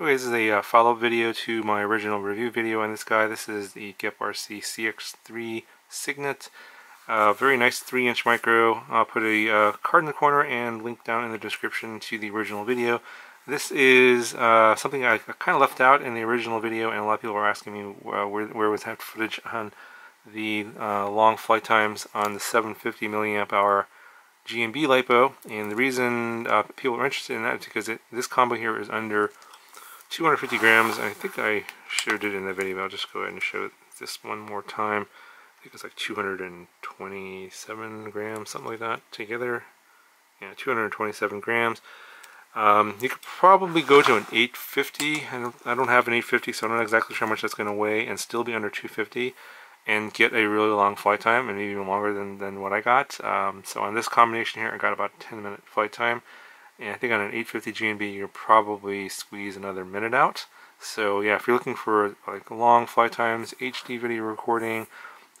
Anyways, this is a uh, follow-up video to my original review video on this guy. This is the GEP RC CX3 Signet. Uh, very nice 3-inch micro. I'll put a uh, card in the corner and link down in the description to the original video. This is uh, something I, kind of left out in the original video, and a lot of people were asking me uh, where, where was that footage on the uh, long flight times on the 750 milliamp hour GNB LiPo. And the reason people are interested in that is because it, this combo here is under 250 grams. I think I showed it in the video, but I'll just go ahead and show it this one more time. I think it's like 227 grams, something like that together. Yeah, 227 grams. Um, you could probably go to an 850. I don't, I don't have an 850, so I'm not exactly sure how much that's going to weigh, and still be under 250 and get a really long flight time, and even longer than, than what I got. Um, so on this combination here, I got about 10 minute flight time. And I think on an 850 GNB, you'll probably squeeze another minute out. So yeah, if you're looking for like long flight times, HD video recording,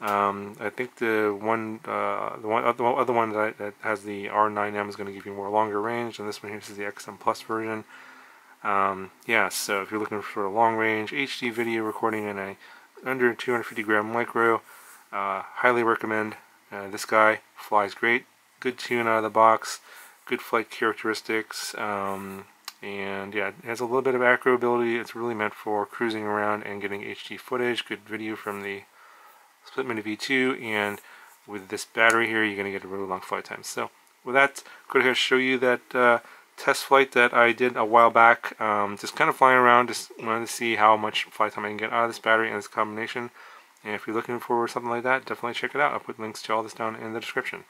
um, I think the one, uh, the one, the other one that, that has the R9M is going to give you more longer range, and this one here is the XM Plus version. Um, yeah, so if you're looking for a long range HD video recording in a under 250 gram micro, uh, highly recommend. Uh, this guy flies great, good tune out of the box good flight characteristics, um, and yeah, it has a little bit of acro ability. It's really meant for cruising around and getting HD footage, good video from the Split Mini V2, and with this battery here, you're going to get a really long flight time. So with that, and show you that uh, test flight that I did a while back. Um, just kind of flying around, just wanted to see how much flight time I can get out of this battery and this combination. And if you're looking for something like that, definitely check it out. I'll put links to all this down in the description.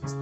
Jesus.